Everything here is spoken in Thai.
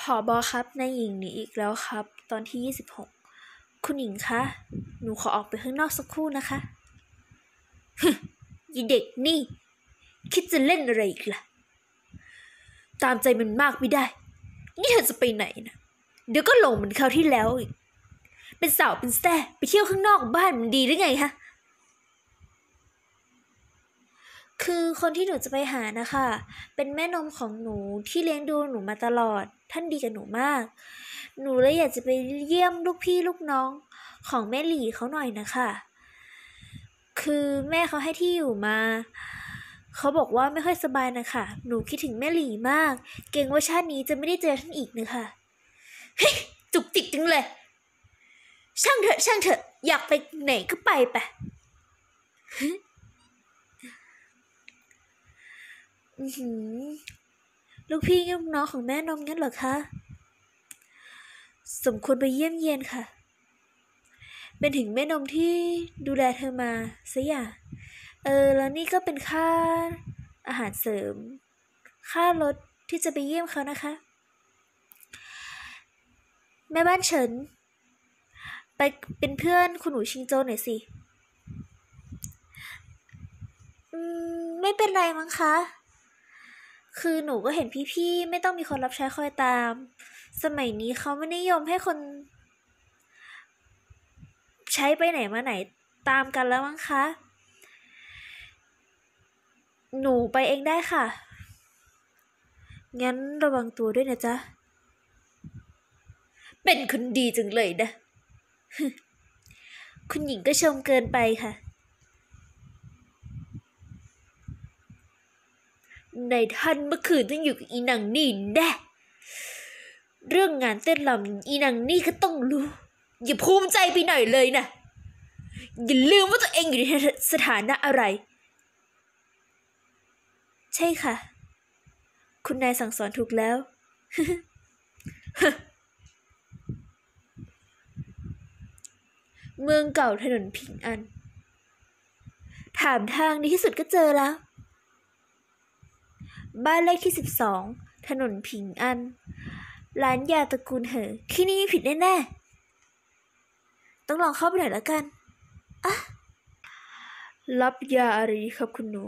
ผอบอครับนายหญิงหนีอีกแล้วครับ ตอนที่ 26 คุณหญิงคะ หนูขอออกไปข้างนอกสักครู่นะคะยีเด็กนี่ คิดจะเล่นอะไรอีกล่ะ ตามใจมันมากไม่ได้ นี่เธอจะไปไหนนะเดี๋ยวก็หลงเหมือนคราวที่แล้วอีก เป็นสาวเป็นแซ่ไปเที่ยวข้างนอกบ้านมันดีหรือไงฮะ คือคนที่หนูจะไปหานะคะ เป็นแม่นมของหนูที่เลี้ยงดูหนูมาตลอด ท่านดีกับหนูมาก หนูเลยอยากจะไปเยี่ยมลูกพี่ลูกน้องของแม่หลีเขาหน่อยนะคะ คือแม่เขาให้ที่อยู่มา เขาบอกว่าไม่ค่อยสบายนะคะ หนูคิดถึงแม่หลีมาก เกรงว่าชาตินี้จะไม่ได้เจอท่านอีกนะคะเฮ้ยจุกจิกจังเลย ช่างเถอะช่างเถอะ อยากไปไหนก็ไปไป อือหือ ลูกพี่ลูกน้องของแม่นมงั้นเหรอคะ สมควรไปเยี่ยมเยียนค่ะ เป็นถึงแม่นมที่ดูแลเธอมาซะอย่าเออ แล้วนี่ก็เป็นค่าอาหารเสริม ค่ารถที่จะไปเยี่ยมเขานะคะ แม่บ้านเฉิน ไปเป็นเพื่อนคุณหนูชิงโจหน่อยสิอืมไม่เป็นไรมั้งคะ คือหนูก็เห็นพี่ๆ ไม่ต้องมีคนรับใช้คอยตาม สมัยนี้เขาไม่นิยมให้คน ใช้ไปไหนมาไหนตามกันแล้วมั้งคะ หนูไปเองได้ค่ะ งั้นระวังตัวด้วยนะจ๊ะ เป็นคนดีจังเลยนะ คุณหญิงก็ชมเกินไปค่ะ ในท่านเมื่อคืนต้องอยู่กับอีนางนี่แน่เรื่องงานเต้นรำอีนางนี่ก็ต้องรู้ อย่าภูมิใจไปหน่อยเลยนะ อย่าลืมว่าตัวเองอยู่ในสถานะอะไร ใช่ค่ะ คุณนายสั่งสอนถูกแล้ว เมืองเก่าถนนพิงอัน ถามทางในที่สุดก็เจอแล้ว บ้านเลขที่สิบสองถนนผิงอัน ร้านยาตระกูลเหอ ที่นี่ผิดแน่ๆ ต้องลองเข้าไปหน่อยแล้วกันอะรับยาอะไรครับคุณหนู